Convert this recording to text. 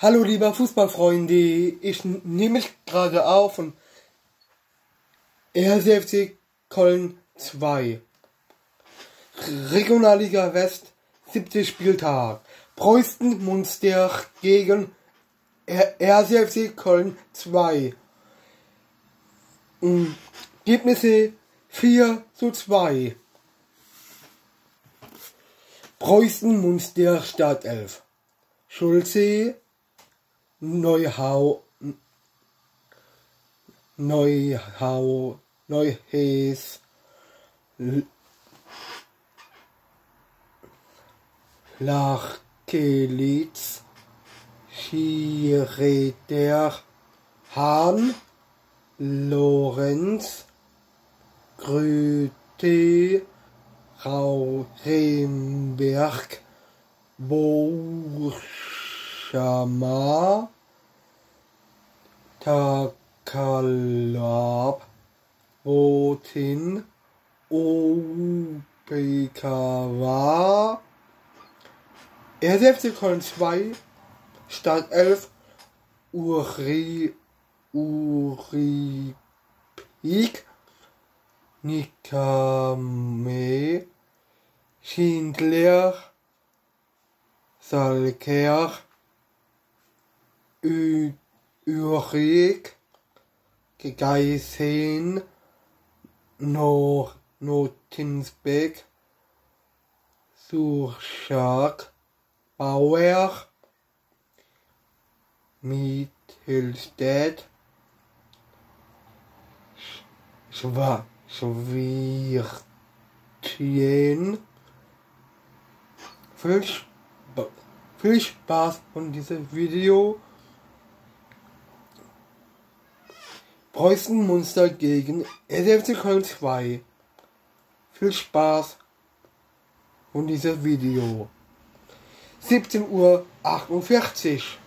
Hallo lieber Fußballfreunde, ich nehme mich gerade auf und RCFC Köln 2. Regionalliga West, 70 Spieltag. Preußen Munster gegen RCFC Köln 2. Ergebnisse 4 zu 2. Preußen Munster Startelf. Schulze, Neuhau, Neuhau, Neuhes, Lachkelitz, Schireder, Hahn, Lorenz, Gröte, Rauremberg, Boschamar, Takalab, Botin, OPKW, RFC Köln 2, Start 11, Uri, Uripik, Nikame, Schindler, Salker, Urik, Geißen, Nor Notinsbeck, Surschak, Bauer, Mittelstädt, Schwa Schwiertien. Viel, Sp viel Spaß von diesem Video. Preußen Munster gegen SFC Köln 2. Viel Spaß von diesem Video. 17 Uhr 48.